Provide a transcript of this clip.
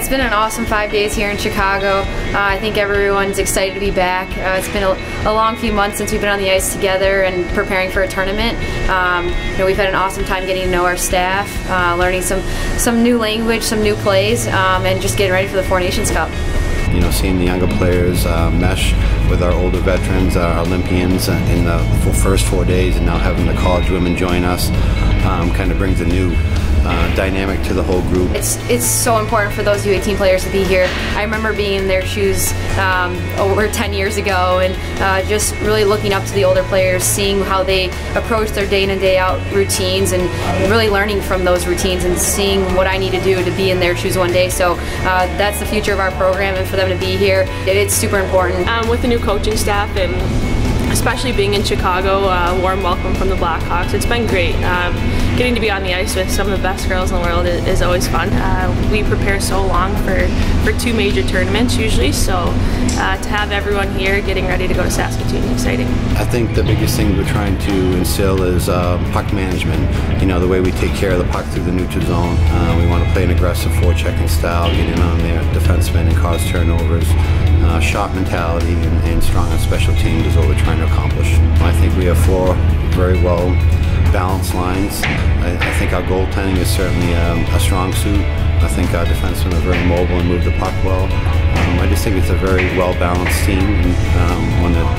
It's been an awesome five days here in Chicago. Uh, I think everyone's excited to be back. Uh, it's been a, a, long few months since we've been on the ice together and preparing for a tournament. Um, you know, we've had an awesome time getting to know our staff, uh, learning some some new language, some new plays, um, and just getting ready for the Four Nations Cup you know, seeing the younger players uh, mesh with our older veterans, our Olympians uh, in the first four days, and now having the college women join us um, kind of brings a new uh, dynamic to the whole group. It's it's so important for those U18 players to be here. I remember being in their shoes um, over 10 years ago and uh, just really looking up to the older players, seeing how they approach their day in and day out routines and really learning from those routines and seeing what I need to do to be in their shoes one day. So uh, that's the future of our program and for them to be here, it's super important. Um, with the new coaching staff and especially being in Chicago, uh, warm welcome from the Blackhawks. It's been great. Um, getting to be on the ice with some of the best girls in the world is, is always fun. Uh, we prepare so long for, for two major tournaments usually, so uh, to have everyone here getting ready to go to Saskatoon is exciting. I think the biggest thing we're trying to instill is uh, puck management. You know, the way we take care of the puck through the neutral zone. Uh, we want to play an aggressive forechecking style, get in on their defensemen and cause turnovers. Uh, shot mentality and, and strong on special teams is what we're trying to accomplish. I think we have four very well balanced lines. I, I think our goaltending is certainly um, a strong suit. I think our defensemen are very mobile and move the puck well. Um, I just think it's a very well balanced team and um, one that's